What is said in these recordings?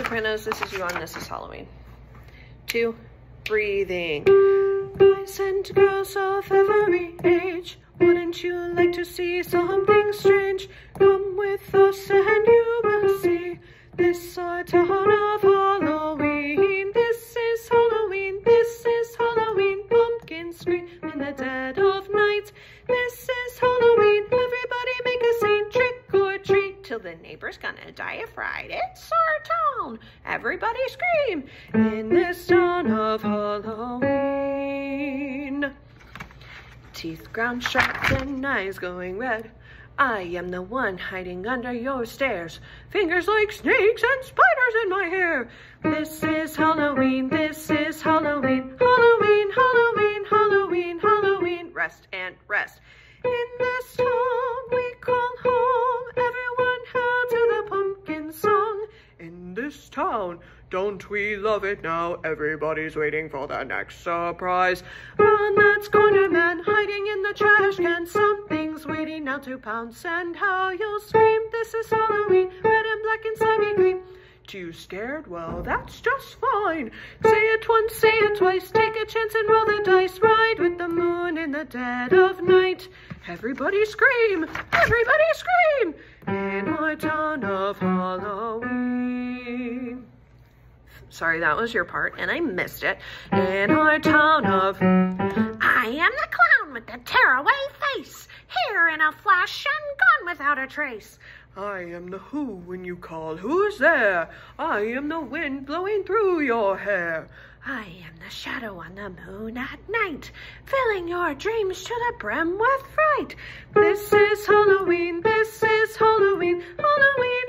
Sopranos, this is you on This is Halloween. Two, breathing. Boys and girls of every age, wouldn't you like to see something strange? Come with us and you will see this our town of Halloween. This is Halloween, this is Halloween. Pumpkins scream in the dead of night. This is Halloween, everybody the neighbor's gonna die of fright. It's our town, everybody scream in this town of Halloween. Teeth ground sharp and eyes going red. I am the one hiding under your stairs. Fingers like snakes and spiders in my hair. This is Halloween, this is Halloween. Halloween, Halloween, Halloween, Halloween. Rest and rest. This town, don't we love it now? Everybody's waiting for the next surprise. Run, that's corner man hiding in the trash can. Something's waiting now to pounce, and how you'll scream. This is Halloween, red and black and slimy green. Too scared? Well, that's just fine. Say it once, say it twice. Take a chance and roll the dice. Ride with the moon in the dead of night. Everybody scream! Everybody scream! In our town of Halloween. Sorry, that was your part, and I missed it. In our town of... I am the clown with the tearaway face, here in a flash and gone without a trace. I am the who when you call, who's there? I am the wind blowing through your hair. I am the shadow on the moon at night, filling your dreams to the brim with fright. This is Halloween, this is Halloween, Halloween,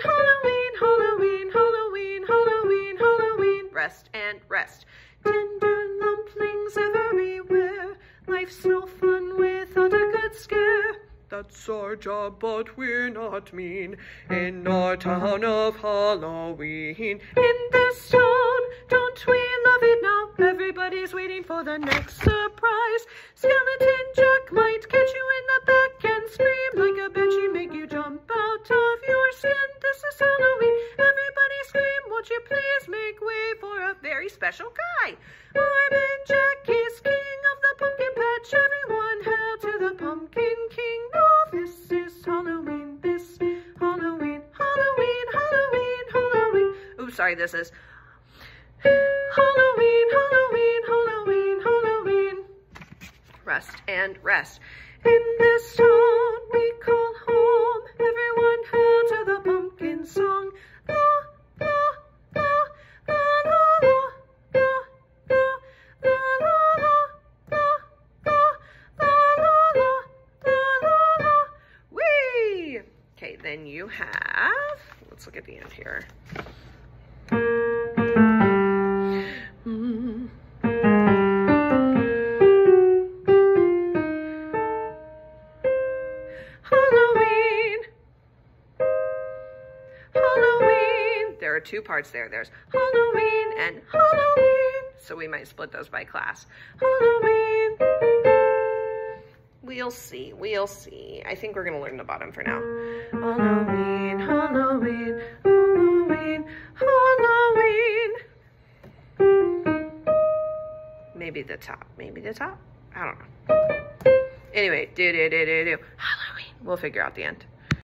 That's our job, but we're not mean. In our town of Halloween. In this town, don't we love it now? Everybody's waiting for the next surprise. Skeleton Jack might catch you in the back and scream like a banshee, make you jump out of your skin. This is Halloween. Everybody scream, won't you please make way for a very special guy? Marvin sorry this is. Halloween, Halloween, Halloween, Halloween. Rest and rest. In this town we call home, everyone hail to the pumpkin song. Okay, then you have, let's look at the end here. There are two parts there. There's Halloween and Halloween. So we might split those by class. Halloween. We'll see. We'll see. I think we're to learn the bottom for now. Halloween, Halloween, Halloween, Halloween. Maybe the top. Maybe the top. I don't know. Anyway, do do do do do. Halloween. We'll figure out the end.